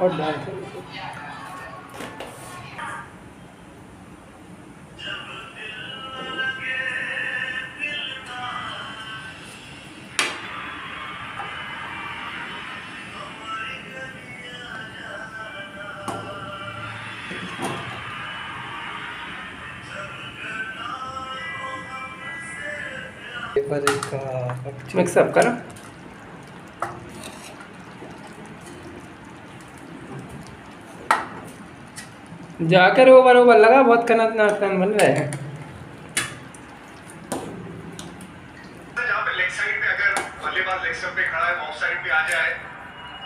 और डाल कर पेपर का मिक्स करो। जाकर ओवर ओवर लगा बहुत कनत नाटन बन रहे हैं जहाँ पे लेग साइड पे अगर बल्लेबाज लेग स्टंप पे खड़ा है ऑफ़ साइड पे आ जाए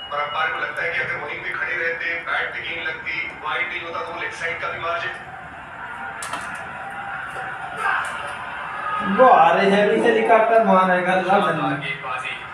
और अंपायर को लगता है कि अगर वहीं पे खड़े रहते बैट पे गेंद लगती वाइड नहीं होता तो लेग साइड का भी मार्जिन वो आ रहे हैं हेलीकॉप्टर मारेगा ला गेंदबाजी